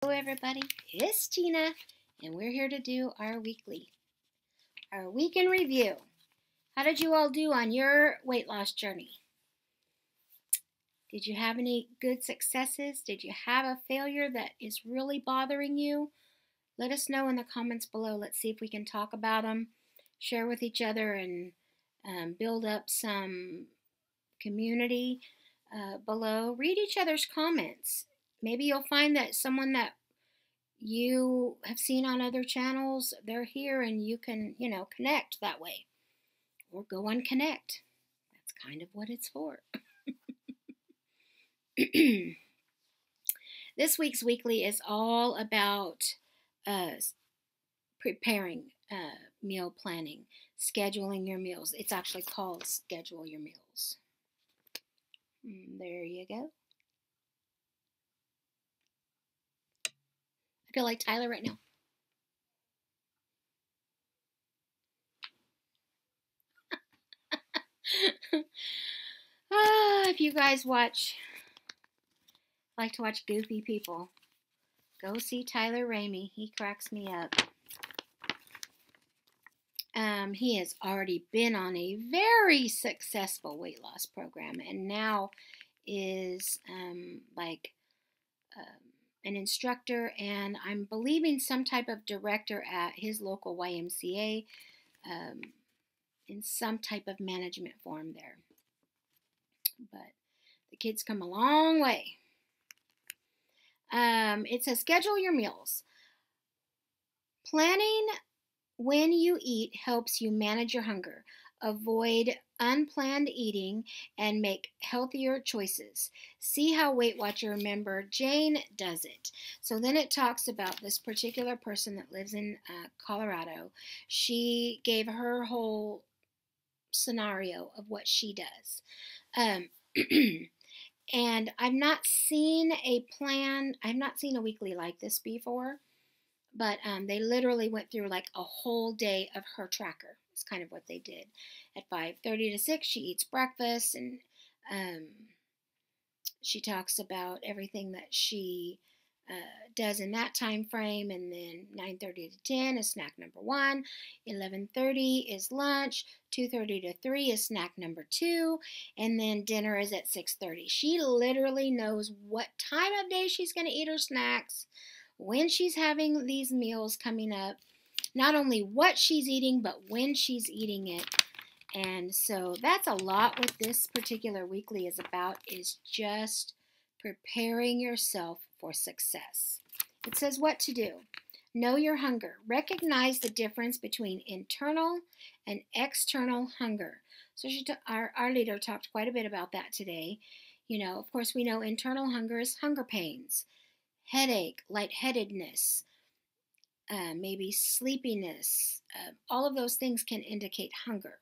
Hello, everybody. It's Gina, and we're here to do our weekly, our week in review. How did you all do on your weight loss journey? Did you have any good successes? Did you have a failure that is really bothering you? Let us know in the comments below. Let's see if we can talk about them, share with each other, and um, build up some community uh, below. Read each other's comments maybe you'll find that someone that you have seen on other channels, they're here and you can, you know, connect that way. Or go unconnect. That's kind of what it's for. this week's weekly is all about uh, preparing uh, meal planning, scheduling your meals. It's actually called Schedule Your Meals. Mm, there you go. Feel like Tyler right now. ah, if you guys watch, like to watch goofy people, go see Tyler Ramey. He cracks me up. Um, he has already been on a very successful weight loss program and now is um, like an instructor, and I'm believing some type of director at his local YMCA um, in some type of management form there. But the kids come a long way. Um, it says schedule your meals. Planning when you eat helps you manage your hunger avoid unplanned eating, and make healthier choices. See how Weight Watcher member Jane does it. So then it talks about this particular person that lives in uh, Colorado. She gave her whole scenario of what she does. Um, and I've not seen a plan, I've not seen a weekly like this before, but um, they literally went through like a whole day of her tracker kind of what they did. At 5:30 to 6, she eats breakfast and um, she talks about everything that she uh, does in that time frame and then 9.30 to 10 is snack number one 11.30 is lunch 2.30 to 3 is snack number two and then dinner is at 6.30 she literally knows what time of day she's going to eat her snacks when she's having these meals coming up not only what she's eating, but when she's eating it. And so that's a lot what this particular weekly is about is just preparing yourself for success. It says what to do. Know your hunger. Recognize the difference between internal and external hunger. So she our, our leader talked quite a bit about that today. You know, of course, we know internal hunger is hunger pains, headache, lightheadedness, uh, maybe sleepiness. Uh, all of those things can indicate hunger.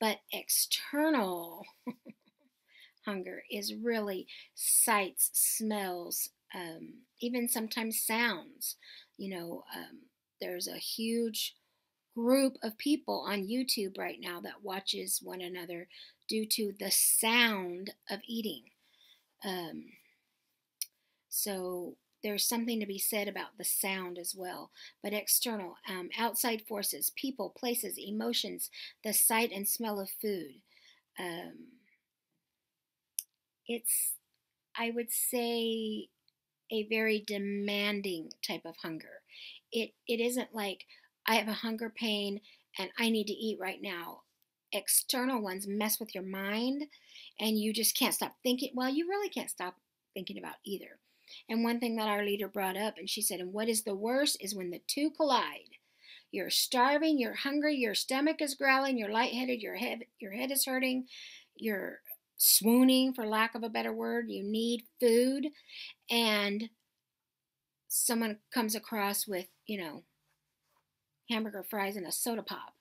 But external hunger is really sights, smells, um, even sometimes sounds. You know, um, there's a huge group of people on YouTube right now that watches one another due to the sound of eating. Um, so there's something to be said about the sound as well. But external, um, outside forces, people, places, emotions, the sight and smell of food. Um, it's, I would say, a very demanding type of hunger. It, it isn't like I have a hunger pain and I need to eat right now. External ones mess with your mind and you just can't stop thinking. Well, you really can't stop thinking about either. And one thing that our leader brought up, and she said, and what is the worst is when the two collide. You're starving, you're hungry, your stomach is growling, you're lightheaded, your head, your head is hurting, you're swooning, for lack of a better word. You need food, and someone comes across with, you know, hamburger fries and a soda pop.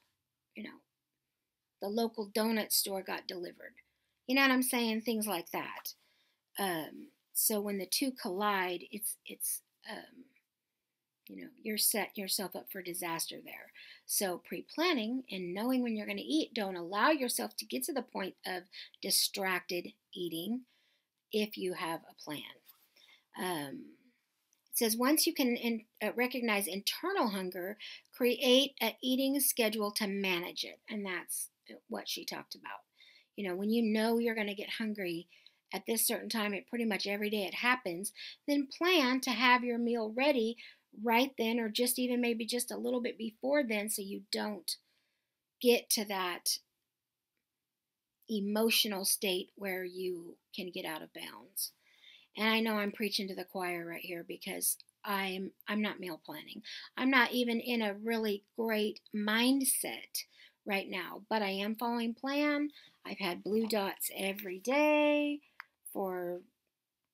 You know, the local donut store got delivered. You know what I'm saying? Things like that. Um, so when the two collide, it's it's um, you know you're set yourself up for disaster there. So pre-planning and knowing when you're going to eat, don't allow yourself to get to the point of distracted eating if you have a plan. Um, It says once you can in, uh, recognize internal hunger, create an eating schedule to manage it. And that's what she talked about. You know, when you know you're going to get hungry at this certain time, it pretty much every day it happens, then plan to have your meal ready right then or just even maybe just a little bit before then so you don't get to that emotional state where you can get out of bounds. And I know I'm preaching to the choir right here because I'm I'm not meal planning. I'm not even in a really great mindset right now, but I am following plan. I've had blue dots every day for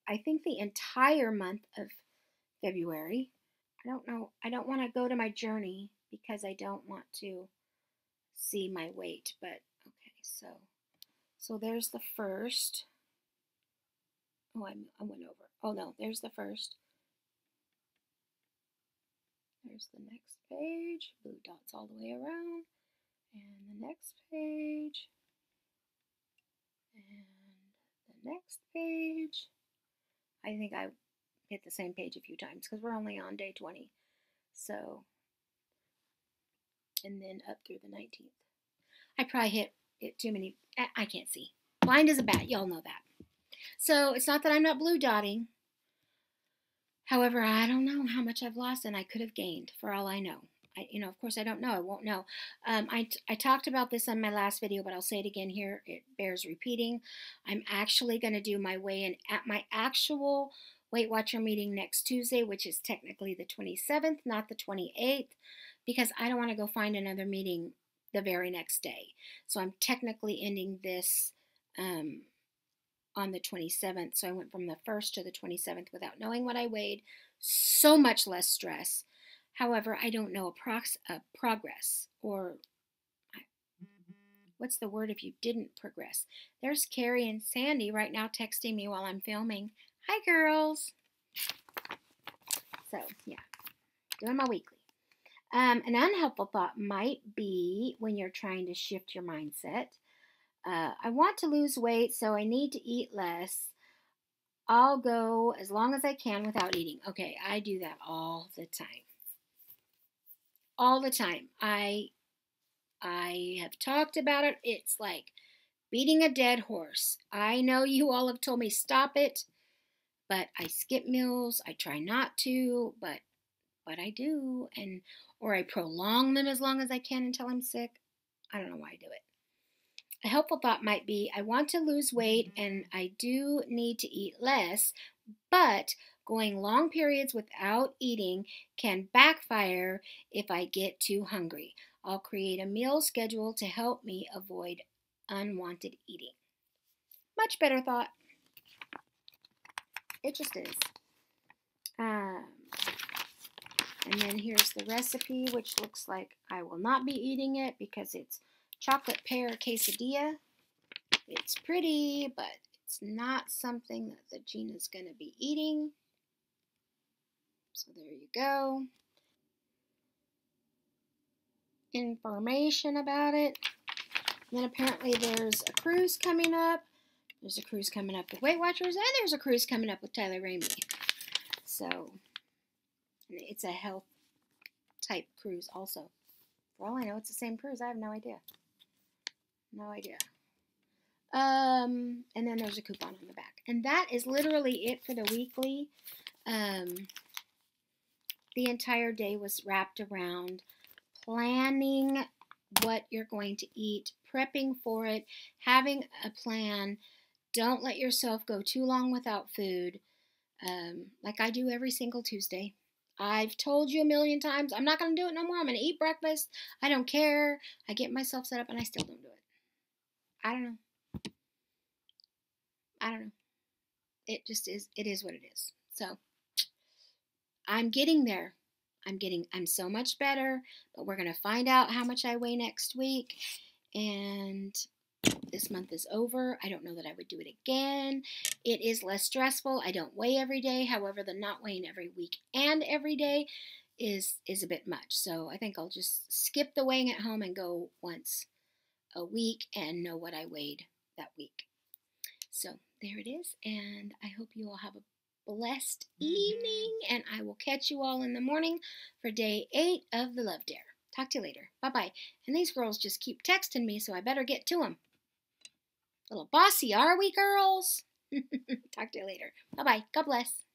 I think the entire month of February. I don't know. I don't want to go to my journey because I don't want to see my weight, but okay, so so there's the first. Oh, I, I went over. Oh no, there's the first. There's the next page, blue dots all the way around, and the next page, and next page. I think I hit the same page a few times because we're only on day 20. So, and then up through the 19th. I probably hit it too many. I can't see. Blind as a bat. Y'all know that. So it's not that I'm not blue dotting. However, I don't know how much I've lost and I could have gained for all I know. I, you know, of course, I don't know. I won't know. Um, I, I talked about this on my last video, but I'll say it again here. It bears repeating. I'm actually going to do my weigh in at my actual Weight Watcher meeting next Tuesday, which is technically the 27th, not the 28th, because I don't want to go find another meeting the very next day. So I'm technically ending this um, on the 27th. So I went from the 1st to the 27th without knowing what I weighed. So much less stress. However, I don't know a, prox- a progress or what's the word if you didn't progress? There's Carrie and Sandy right now texting me while I'm filming. Hi, girls. So, yeah, doing my weekly. Um, an unhelpful thought might be when you're trying to shift your mindset. Uh, I want to lose weight, so I need to eat less. I'll go as long as I can without eating. Okay, I do that all the time. All the time. I I have talked about it. It's like beating a dead horse. I know you all have told me stop it, but I skip meals. I try not to, but but I do and or I prolong them as long as I can until I'm sick. I don't know why I do it. A helpful thought might be I want to lose weight mm-hmm. and I do need to eat less, but going long periods without eating can backfire if I get too hungry. I'll create a meal schedule to help me avoid unwanted eating. Much better thought. It just is. Um, and then here's the recipe, which looks like I will not be eating it because it's chocolate pear quesadilla. It's pretty, but it's not something that the Gina's going to be eating. So there you go. Information about it. And then apparently there's a cruise coming up. There's a cruise coming up with Weight Watchers, and there's a cruise coming up with Tyler Ramey. So it's a health type cruise also. For all I know, it's the same cruise. I have no idea. No idea. Um, and then there's a coupon on the back. And that is literally it for the weekly. Um, the entire day was wrapped around planning what you're going to eat, prepping for it, having a plan. Don't let yourself go too long without food, um, like I do every single Tuesday. I've told you a million times, I'm not going to do it no more. I'm going to eat breakfast. I don't care. I get myself set up and I still don't do it. I don't know. I don't know. It just is, it is what it is. So I'm getting there. I'm getting, I'm so much better, but we're going to find out how much I weigh next week. And this month is over. I don't know that I would do it again. It is less stressful. I don't weigh every day. However, the not weighing every week and every day is is a bit much. So I think I'll just skip the weighing at home and go once a week and know what I weighed that week. So there it is, and I hope you all have a blessed mm-hmm. evening, and I will catch you all in the morning for day eight of the Love Dare. Talk to you later. Bye bye. And these girls just keep texting me, so I better get to them. Little bossy, are we, girls? Talk to you later. Bye bye. God bless.